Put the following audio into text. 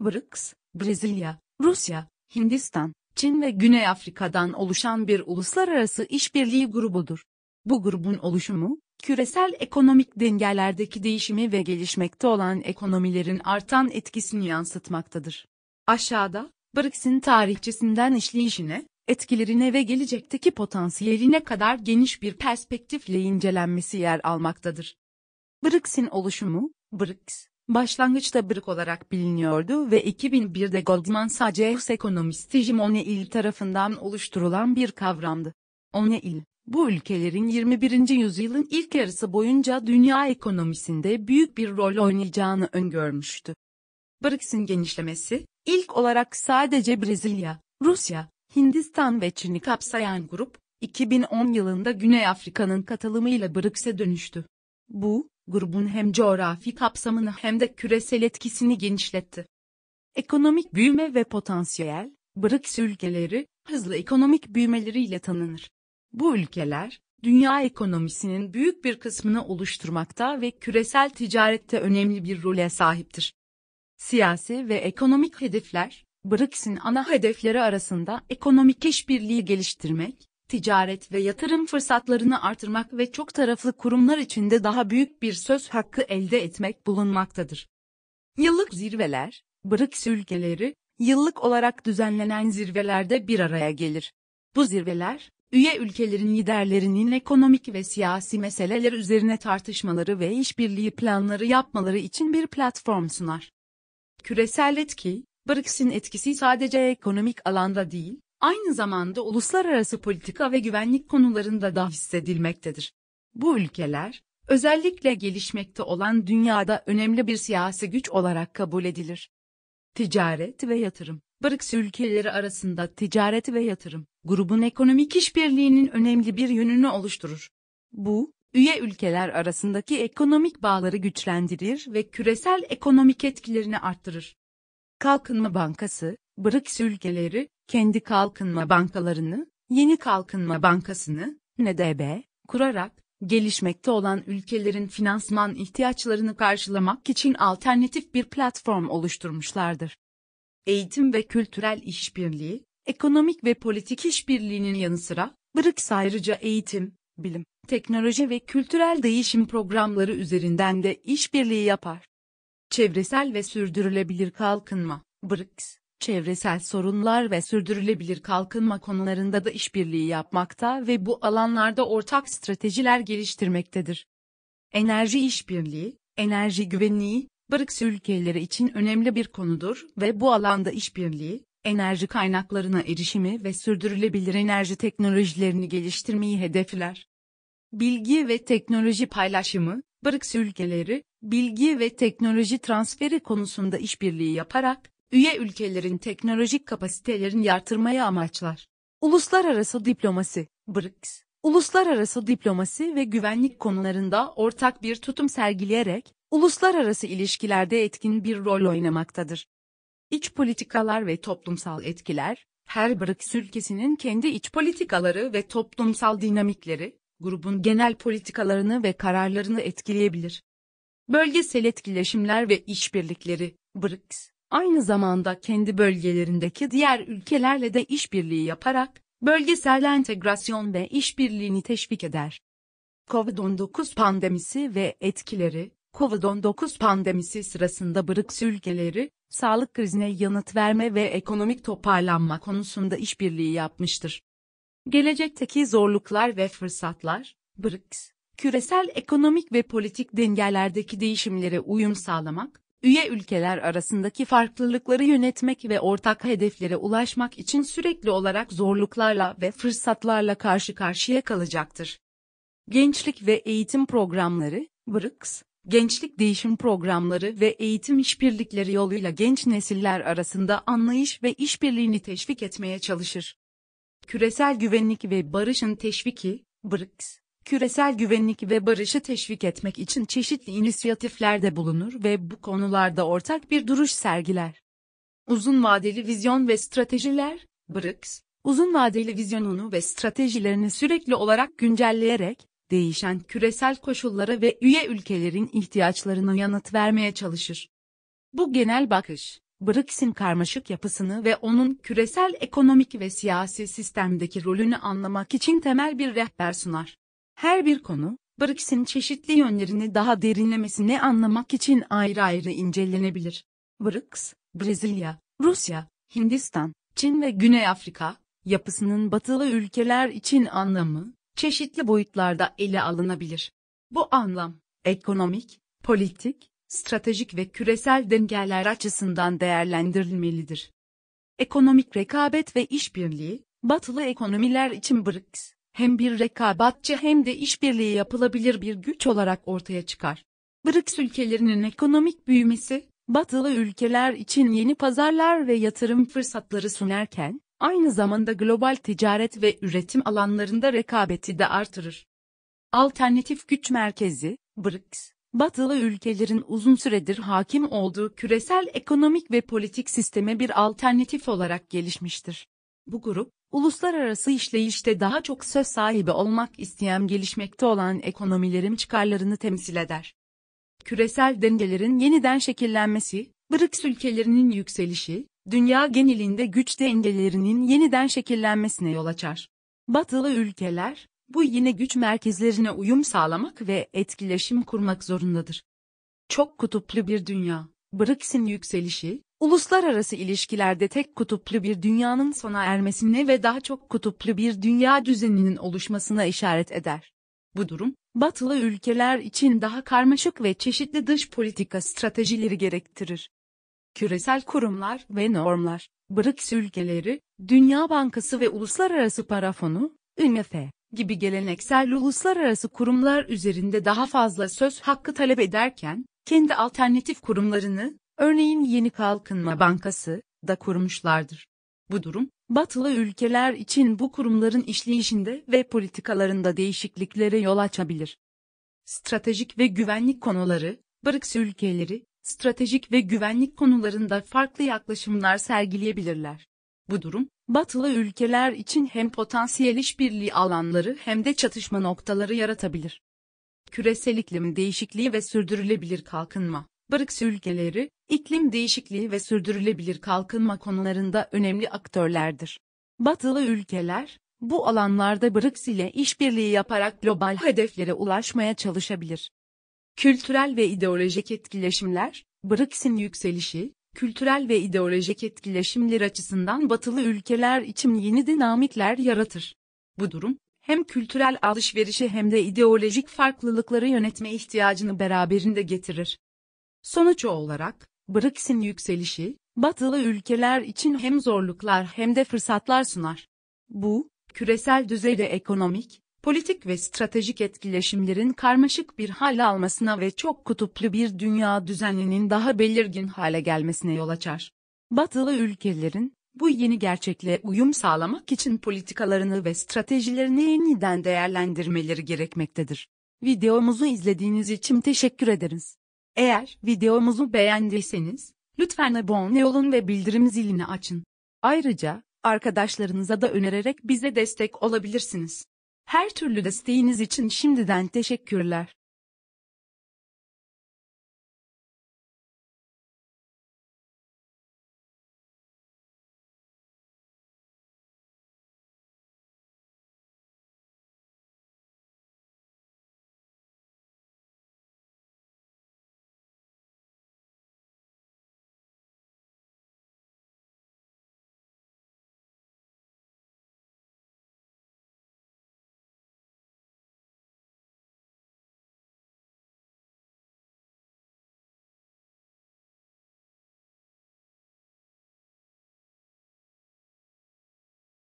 BRICS, Brezilya, Rusya, Hindistan, Çin ve Güney Afrika'dan oluşan bir uluslararası işbirliği grubudur. Bu grubun oluşumu, küresel ekonomik dengelerdeki değişimi ve gelişmekte olan ekonomilerin artan etkisini yansıtmaktadır. Aşağıda, BRICS'in tarihçesinden işleyişine, etkilerine ve gelecekteki potansiyeline kadar geniş bir perspektifle incelenmesi yer almaktadır. BRICS'in oluşumu, BRICS, başlangıçta BRIC olarak biliniyordu ve 2001'de Goldman Sachs ekonomisti Jim O'Neill tarafından oluşturulan bir kavramdı. O'Neill, bu ülkelerin 21. yüzyılın ilk yarısı boyunca dünya ekonomisinde büyük bir rol oynayacağını öngörmüştü. BRICS'in genişlemesi, ilk olarak sadece Brezilya, Rusya, Hindistan ve Çin'i kapsayan grup, 2010 yılında Güney Afrika'nın katılımıyla BRICS'e dönüştü. Bu, grubun hem coğrafi kapsamını hem de küresel etkisini genişletti. Ekonomik büyüme ve potansiyel, BRICS ülkeleri, hızlı ekonomik büyümeleriyle tanınır. Bu ülkeler, dünya ekonomisinin büyük bir kısmını oluşturmakta ve küresel ticarette önemli bir role sahiptir. Siyasi ve ekonomik hedefler, BRICS'in ana hedefleri arasında ekonomik işbirliği geliştirmek, ticaret ve yatırım fırsatlarını artırmak ve çok taraflı kurumlar içinde daha büyük bir söz hakkı elde etmek bulunmaktadır. Yıllık zirveler, BRICS ülkeleri, yıllık olarak düzenlenen zirvelerde bir araya gelir. Bu zirveler, üye ülkelerin liderlerinin ekonomik ve siyasi meseleler üzerine tartışmaları ve işbirliği planları yapmaları için bir platform sunar. Küresel etki, BRICS'in etkisi sadece ekonomik alanda değil, aynı zamanda uluslararası politika ve güvenlik konularında da hissedilmektedir. Bu ülkeler, özellikle gelişmekte olan dünyada önemli bir siyasi güç olarak kabul edilir. Ticaret ve yatırım BRICS ülkeleri arasında ticaret ve yatırım, grubun ekonomik işbirliğinin önemli bir yönünü oluşturur. Bu, üye ülkeler arasındaki ekonomik bağları güçlendirir ve küresel ekonomik etkilerini arttırır. Kalkınma Bankası, BRICS ülkeleri, kendi kalkınma bankalarını, Yeni Kalkınma Bankası'nı, NDB, kurarak, gelişmekte olan ülkelerin finansman ihtiyaçlarını karşılamak için alternatif bir platform oluşturmuşlardır. Eğitim ve kültürel işbirliği, ekonomik ve politik işbirliğinin yanı sıra, BRICS ayrıca eğitim, bilim, teknoloji ve kültürel değişim programları üzerinden de işbirliği yapar. Çevresel ve sürdürülebilir kalkınma, BRICS, çevresel sorunlar ve sürdürülebilir kalkınma konularında da işbirliği yapmakta ve bu alanlarda ortak stratejiler geliştirmektedir. Enerji işbirliği, enerji güvenliği, BRICS ülkeleri için önemli bir konudur ve bu alanda işbirliği, enerji kaynaklarına erişimi ve sürdürülebilir enerji teknolojilerini geliştirmeyi hedefler. Bilgi ve teknoloji paylaşımı, BRICS ülkeleri, bilgi ve teknoloji transferi konusunda işbirliği yaparak, üye ülkelerin teknolojik kapasitelerini artırmaya amaçlar. Uluslararası diplomasi, BRICS, uluslararası diplomasi ve güvenlik konularında ortak bir tutum sergileyerek, uluslararası ilişkilerde etkin bir rol oynamaktadır. İç politikalar ve toplumsal etkiler, her BRICS ülkesinin kendi iç politikaları ve toplumsal dinamikleri, grubun genel politikalarını ve kararlarını etkileyebilir. Bölgesel etkileşimler ve işbirlikleri, BRICS, aynı zamanda kendi bölgelerindeki diğer ülkelerle de işbirliği yaparak, bölgesel entegrasyon ve işbirliğini teşvik eder. Covid-19 pandemisi ve etkileri, Covid-19 pandemisi sırasında BRICS ülkeleri, sağlık krizine yanıt verme ve ekonomik toparlanma konusunda işbirliği yapmıştır. Gelecekteki zorluklar ve fırsatlar, BRICS, küresel ekonomik ve politik dengelerdeki değişimlere uyum sağlamak, üye ülkeler arasındaki farklılıkları yönetmek ve ortak hedeflere ulaşmak için sürekli olarak zorluklarla ve fırsatlarla karşı karşıya kalacaktır. Gençlik ve eğitim programları, BRICS, gençlik değişim programları ve eğitim işbirlikleri yoluyla genç nesiller arasında anlayış ve işbirliğini teşvik etmeye çalışır. Küresel güvenlik ve barışın teşviki, BRICS, küresel güvenlik ve barışı teşvik etmek için çeşitli inisiyatiflerde bulunur ve bu konularda ortak bir duruş sergiler. Uzun vadeli vizyon ve stratejiler, BRICS, uzun vadeli vizyonunu ve stratejilerini sürekli olarak güncelleyerek, değişen küresel koşullara ve üye ülkelerin ihtiyaçlarına yanıt vermeye çalışır. Bu genel bakış, BRICS'in karmaşık yapısını ve onun küresel ekonomik ve siyasi sistemdeki rolünü anlamak için temel bir rehber sunar. Her bir konu, BRICS'in çeşitli yönlerini daha derinlemesine anlamak için ayrı ayrı incelenebilir. BRICS, Brezilya, Rusya, Hindistan, Çin ve Güney Afrika, yapısının batılı ülkeler için anlamı, çeşitli boyutlarda ele alınabilir. Bu anlam, ekonomik, politik, stratejik ve küresel dengeler açısından değerlendirilmelidir. Ekonomik rekabet ve işbirliği, batılı ekonomiler için BRICS, hem bir rekabetçi hem de işbirliği yapılabilir bir güç olarak ortaya çıkar. BRICS ülkelerinin ekonomik büyümesi, batılı ülkeler için yeni pazarlar ve yatırım fırsatları sunarken, aynı zamanda global ticaret ve üretim alanlarında rekabeti de artırır. Alternatif güç merkezi, BRICS, batılı ülkelerin uzun süredir hakim olduğu küresel ekonomik ve politik sisteme bir alternatif olarak gelişmiştir. Bu grup, uluslararası işleyişte daha çok söz sahibi olmak isteyen gelişmekte olan ekonomilerin çıkarlarını temsil eder. Küresel dengelerin yeniden şekillenmesi, BRICS ülkelerinin yükselişi, dünya genelinde güç dengelerinin yeniden şekillenmesine yol açar. Batılı ülkeler, bu yine güç merkezlerine uyum sağlamak ve etkileşim kurmak zorundadır. Çok kutuplu bir dünya, BRICS'in yükselişi, uluslararası ilişkilerde tek kutuplu bir dünyanın sona ermesine ve daha çok kutuplu bir dünya düzeninin oluşmasına işaret eder. Bu durum, batılı ülkeler için daha karmaşık ve çeşitli dış politika stratejileri gerektirir. Küresel kurumlar ve normlar, BRICS ülkeleri, Dünya Bankası ve Uluslararası Para Fonu, IMF gibi geleneksel uluslararası kurumlar üzerinde daha fazla söz hakkı talep ederken, kendi alternatif kurumlarını, örneğin Yeni Kalkınma Bankası, da kurmuşlardır. Bu durum, batılı ülkeler için bu kurumların işleyişinde ve politikalarında değişikliklere yol açabilir. Stratejik ve güvenlik konuları, BRICS ülkeleri, stratejik ve güvenlik konularında farklı yaklaşımlar sergileyebilirler. Bu durum, batılı ülkeler için hem potansiyel işbirliği alanları hem de çatışma noktaları yaratabilir. Küresel iklim değişikliği ve sürdürülebilir kalkınma. BRICS ülkeleri, iklim değişikliği ve sürdürülebilir kalkınma konularında önemli aktörlerdir. Batılı ülkeler, bu alanlarda BRICS ile işbirliği yaparak global hedeflere ulaşmaya çalışabilir. Kültürel ve ideolojik etkileşimler, BRICS'in yükselişi, kültürel ve ideolojik etkileşimler açısından batılı ülkeler için yeni dinamikler yaratır. Bu durum, hem kültürel alışverişi hem de ideolojik farklılıkları yönetme ihtiyacını beraberinde getirir. Sonuç olarak, BRICS'in yükselişi, batılı ülkeler için hem zorluklar hem de fırsatlar sunar. Bu, küresel düzeyde ekonomik, politik ve stratejik etkileşimlerin karmaşık bir hal almasına ve çok kutuplu bir dünya düzeninin daha belirgin hale gelmesine yol açar. Batılı ülkelerin, bu yeni gerçekliğe uyum sağlamak için politikalarını ve stratejilerini yeniden değerlendirmeleri gerekmektedir. Videomuzu izlediğiniz için teşekkür ederiz. Eğer videomuzu beğendiyseniz, lütfen abone olun ve bildirim zilini açın. Ayrıca, arkadaşlarınıza da önererek bize destek olabilirsiniz. Her türlü desteğiniz için şimdiden teşekkürler.